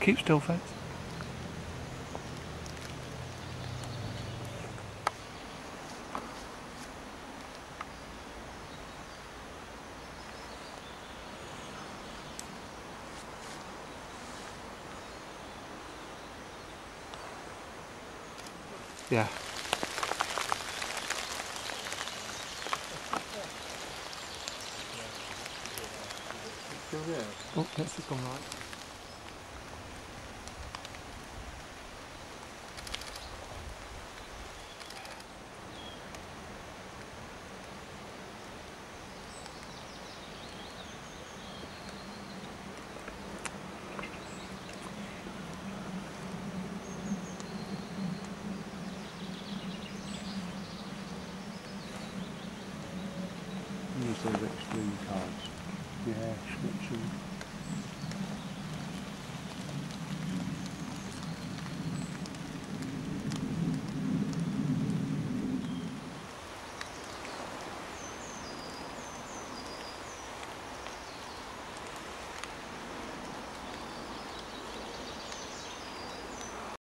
Keep still, Fez. Yeah. Oh, that's just gone right. Use those extreme cards. Yeah, switching.